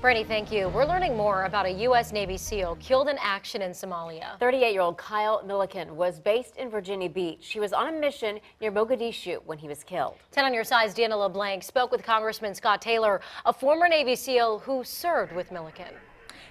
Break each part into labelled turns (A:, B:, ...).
A: Brady, thank you. We're learning more about a U.S. Navy SEAL killed in action in Somalia.
B: 38-year-old Kyle Milliken was based in Virginia Beach. He was on a mission near Mogadishu when he was killed.
A: 10 on your side's Deanna LeBlanc spoke with Congressman Scott Taylor, a former Navy SEAL who served with Milliken.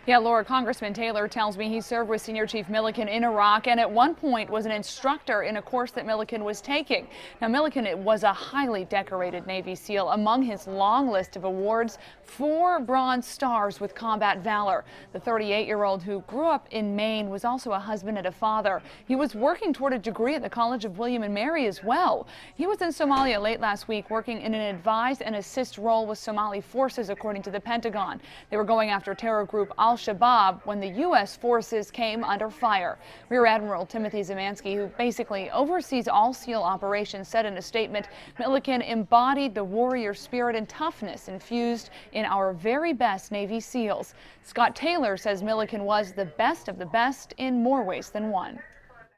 C: Yeah, Laura, Congressman Taylor tells me he served with Senior Chief Milliken in Iraq and at one point was an instructor in a course that Milliken was taking. Now, Milliken was a highly decorated Navy SEAL. Among his long list of awards, four Bronze Stars with combat valor. The 38-year-old who grew up in Maine was also a husband and a father. He was working toward a degree at the College of William and Mary as well. He was in Somalia late last week working in an advise and assist role with Somali forces, according to the Pentagon. They were going after terror group al al-Shabaab when the U.S. forces came under fire. Rear Admiral Timothy Szymanski, who basically oversees all SEAL operations, said in a statement, Milliken embodied the warrior spirit and toughness infused in our very best Navy SEALs. Scott Taylor says Milliken was the best of the best in more ways than one.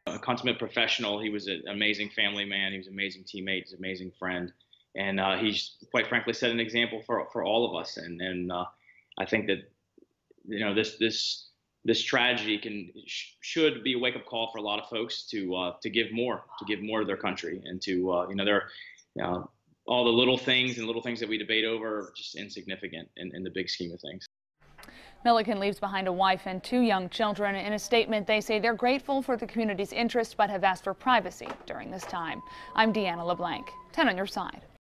D: A consummate professional. He was an amazing family man. He was an amazing teammate. He's an amazing friend. And uh, he's quite frankly set an example for, for all of us. And, and uh, I think that you know this this this tragedy can sh- should be a wake up call for a lot of folks to uh, to give more to give more to their country and to uh, you know there you know, all the little things and little things that we debate over are just insignificant in, in the big scheme of things.
C: Milliken leaves behind a wife and two young children. In a statement, they say they're grateful for the community's interest but have asked for privacy during this time. I'm Deanna LeBlanc. 10 on your side.